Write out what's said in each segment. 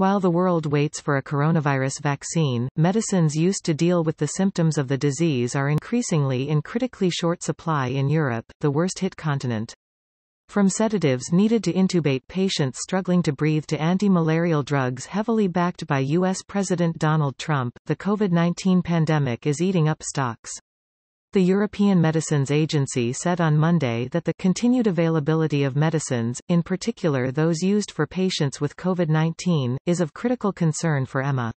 While the world waits for a coronavirus vaccine, medicines used to deal with the symptoms of the disease are increasingly in critically short supply in Europe, the worst-hit continent. From sedatives needed to intubate patients struggling to breathe to anti-malarial drugs heavily backed by U.S. President Donald Trump, the COVID-19 pandemic is eating up stocks. The European Medicines Agency said on Monday that the continued availability of medicines, in particular those used for patients with COVID-19, is of critical concern for EMA.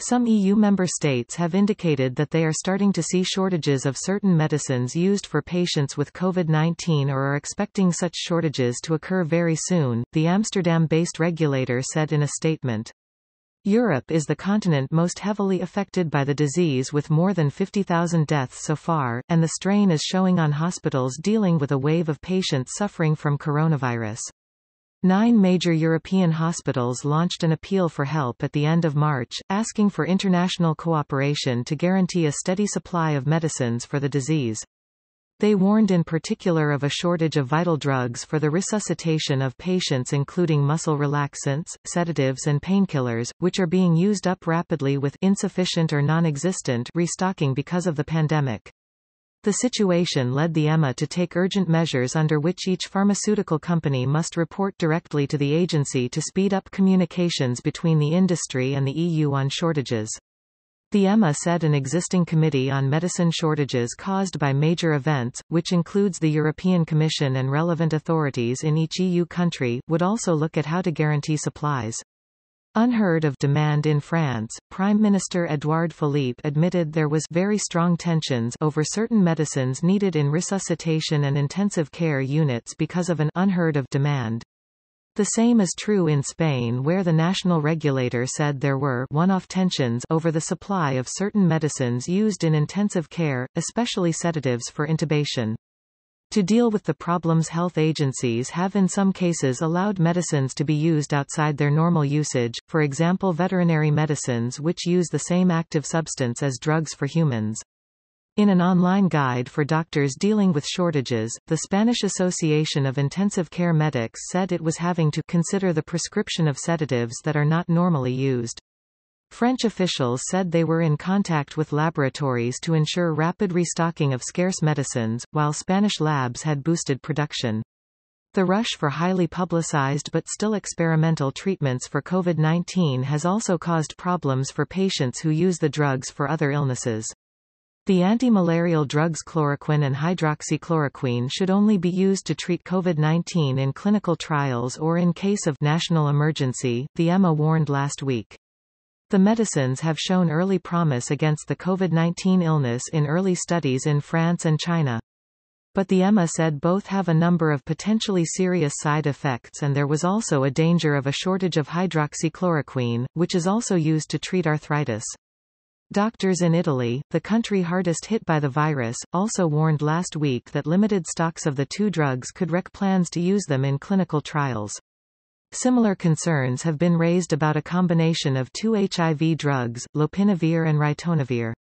Some EU member states have indicated that they are starting to see shortages of certain medicines used for patients with COVID-19 or are expecting such shortages to occur very soon, the Amsterdam-based regulator said in a statement. Europe is the continent most heavily affected by the disease with more than 50,000 deaths so far, and the strain is showing on hospitals dealing with a wave of patients suffering from coronavirus. Nine major European hospitals launched an appeal for help at the end of March, asking for international cooperation to guarantee a steady supply of medicines for the disease. They warned in particular of a shortage of vital drugs for the resuscitation of patients including muscle relaxants, sedatives and painkillers, which are being used up rapidly with insufficient or non-existent restocking because of the pandemic. The situation led the EMA to take urgent measures under which each pharmaceutical company must report directly to the agency to speed up communications between the industry and the EU on shortages. The EMA said an existing committee on medicine shortages caused by major events, which includes the European Commission and relevant authorities in each EU country, would also look at how to guarantee supplies. Unheard of demand in France, Prime Minister Edouard Philippe admitted there was very strong tensions over certain medicines needed in resuscitation and intensive care units because of an unheard of demand. The same is true in Spain where the national regulator said there were one-off tensions over the supply of certain medicines used in intensive care, especially sedatives for intubation. To deal with the problems health agencies have in some cases allowed medicines to be used outside their normal usage, for example veterinary medicines which use the same active substance as drugs for humans. In an online guide for doctors dealing with shortages, the Spanish Association of Intensive Care Medics said it was having to consider the prescription of sedatives that are not normally used. French officials said they were in contact with laboratories to ensure rapid restocking of scarce medicines, while Spanish labs had boosted production. The rush for highly publicized but still experimental treatments for COVID-19 has also caused problems for patients who use the drugs for other illnesses. The anti-malarial drugs chloroquine and hydroxychloroquine should only be used to treat COVID-19 in clinical trials or in case of national emergency, the EMA warned last week. The medicines have shown early promise against the COVID-19 illness in early studies in France and China. But the EMA said both have a number of potentially serious side effects and there was also a danger of a shortage of hydroxychloroquine, which is also used to treat arthritis. Doctors in Italy, the country hardest hit by the virus, also warned last week that limited stocks of the two drugs could wreck plans to use them in clinical trials. Similar concerns have been raised about a combination of two HIV drugs, lopinavir and ritonavir.